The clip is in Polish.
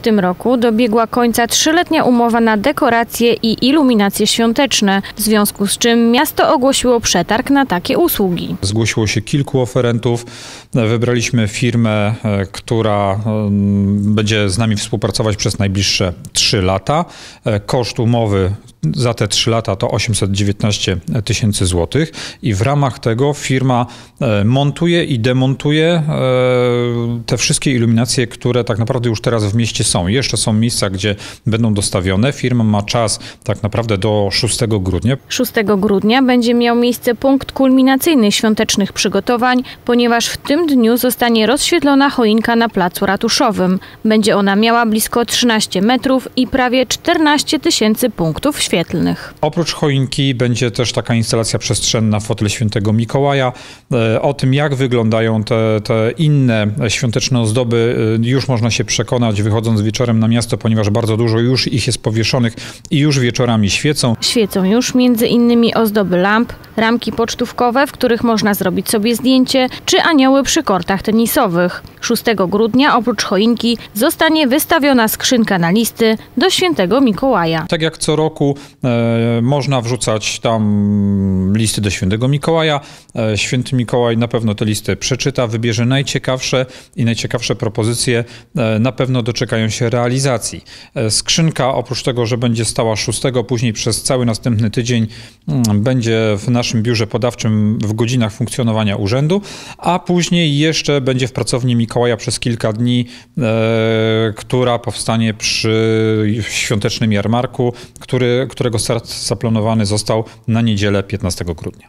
tym roku dobiegła końca trzyletnia umowa na dekoracje i iluminacje świąteczne, w związku z czym miasto ogłosiło przetarg na takie usługi. Zgłosiło się kilku oferentów. Wybraliśmy firmę, e, która em, będzie z nami współpracować przez najbliższe 3 lata. E, Koszt umowy za te 3 lata to 819 tysięcy złotych i w ramach tego firma e, montuje i demontuje te wszystkie iluminacje, które tak naprawdę już teraz w mieście są. Jeszcze są miejsca, gdzie będą dostawione. Firma ma czas tak naprawdę do 6 grudnia. 6 grudnia będzie miał miejsce punkt kulminacyjny świątecznych przygotowań, ponieważ w tym dniu zostanie rozświetlona choinka na placu ratuszowym. Będzie ona miała blisko 13 metrów i prawie 14 tysięcy punktów świetlnych. Oprócz choinki będzie też taka instalacja przestrzenna fotel świętego Mikołaja. E, O tym, jak wyglądają te, te inne świąteczne ozdoby, e, już można się przekonać, wychodząc wieczorem na miasto, ponieważ bardzo dużo już ich jest powieszonych i już wieczorami świecą. Świecą już między innymi ozdoby lamp, ramki pocztówkowe, w których można zrobić sobie zdjęcie, czy anioły przy kortach tenisowych. 6 grudnia oprócz choinki zostanie wystawiona skrzynka na listy do świętego Mikołaja. Tak jak co roku e, można wrzucać tam listy do świętego Mikołaja. E, święty Mikołaj na pewno te listy przeczyta, wybierze najciekawsze i najciekawsze propozycje e, na pewno doczekają się realizacji. E, skrzynka oprócz tego, że będzie stała 6, później przez cały następny tydzień mm, będzie w naszym biurze podawczym w godzinach funkcjonowania urzędu, a później jeszcze będzie w pracowni Mikołaja przez kilka dni, e, która powstanie przy świątecznym jarmarku, który, którego start zaplanowany został na niedzielę 15 grudnia.